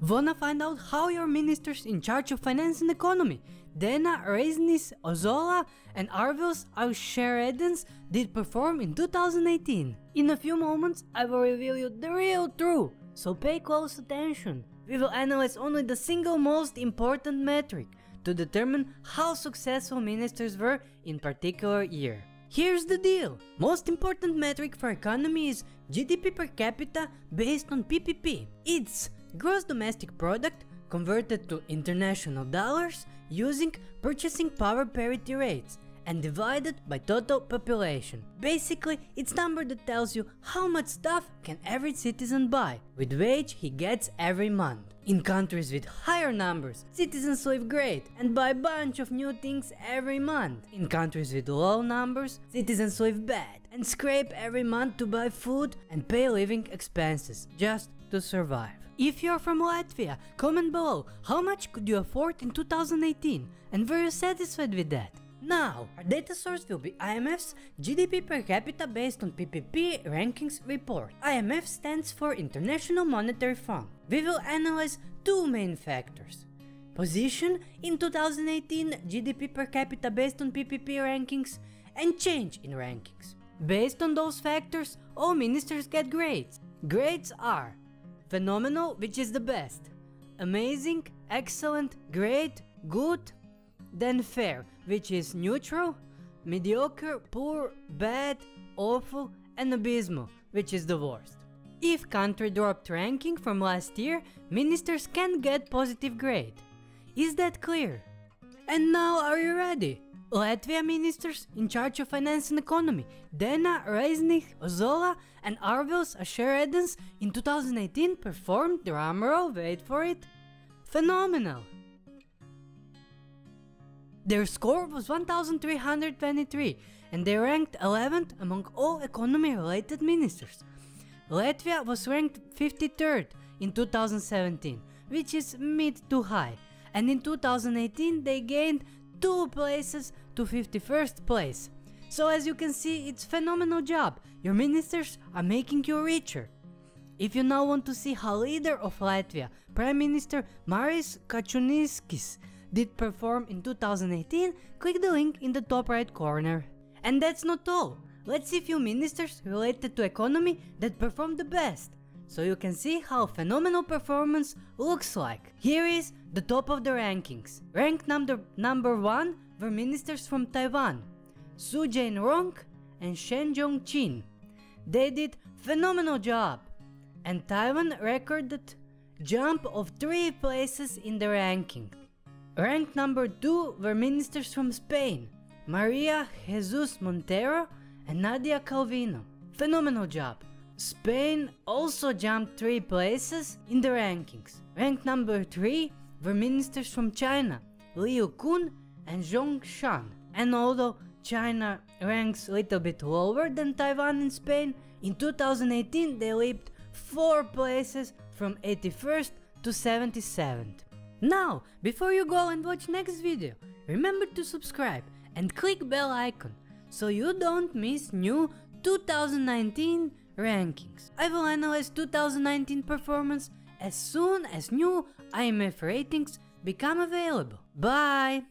Wanna find out how your ministers in charge of finance and economy, Dena Reiznis Ozola and Arvils Ašeradens did perform in 2018? In a few moments, I will reveal you the real truth, so pay close attention. We will analyze only the single most important metric to determine how successful ministers were in particular year. Here's the deal. Most important metric for economy is GDP per capita based on PPP. It's gross domestic product converted to international dollars using purchasing power parity rates and divided by total population. Basically, it's number that tells you how much stuff can every citizen buy with wage he gets every month. In countries with higher numbers, citizens live great and buy a bunch of new things every month. In countries with low numbers, citizens live bad and scrape every month to buy food and pay living expenses just to survive. If you're from Latvia, comment below how much could you afford in 2018 and were you satisfied with that? Now, our data source will be IMF's GDP per capita based on PPP rankings report. IMF stands for International Monetary Fund. We will analyze two main factors. Position in 2018 GDP per capita based on PPP rankings and change in rankings. Based on those factors, all ministers get grades. Grades are phenomenal, which is the best, amazing, excellent, great, good, then fair, which is neutral, mediocre, poor, bad, awful, and abysmal, which is the worst. If country dropped ranking from last year, ministers can get positive grade. Is that clear? And now are you ready? Latvia ministers in charge of finance and economy, Dana Reizniece-Ozola and Arvils Ašeradens in 2018 performed, drumroll, wait for it, phenomenal. Their score was 1323 and they ranked 11th among all economy related ministers. Latvia was ranked 53rd in 2017, which is mid to high, and in 2018 they gained 2 places to 51st place. So as you can see, it's phenomenal job, your ministers are making you richer. If you now want to see how leader of Latvia, Prime Minister Maris Kučinskis, did perform in 2018, click the link in the top right corner. And that's not all. Let's see few ministers related to economy that performed the best. So you can see how phenomenal performance looks like. Here is the top of the rankings. Ranked number, number 1 were ministers from Taiwan, Su Jain-rong and Shen Jong-chin. They did phenomenal job and Taiwan recorded jump of 3 places in the ranking. Ranked number 2 were ministers from Spain, Maria Jesus Montero and Nadia Calvino. Phenomenal job. Spain also jumped 3 places in the rankings. Ranked number 3 were ministers from China, Liu Kun and Zhong Shan. And although China ranks a little bit lower than Taiwan and Spain, in 2018 they leaped 4 places from 81st to 77th. Now, before you go and watch next video, remember to subscribe and click bell icon so you don't miss new 2019 rankings. I will analyze 2019 performance as soon as new IMF ratings become available. Bye!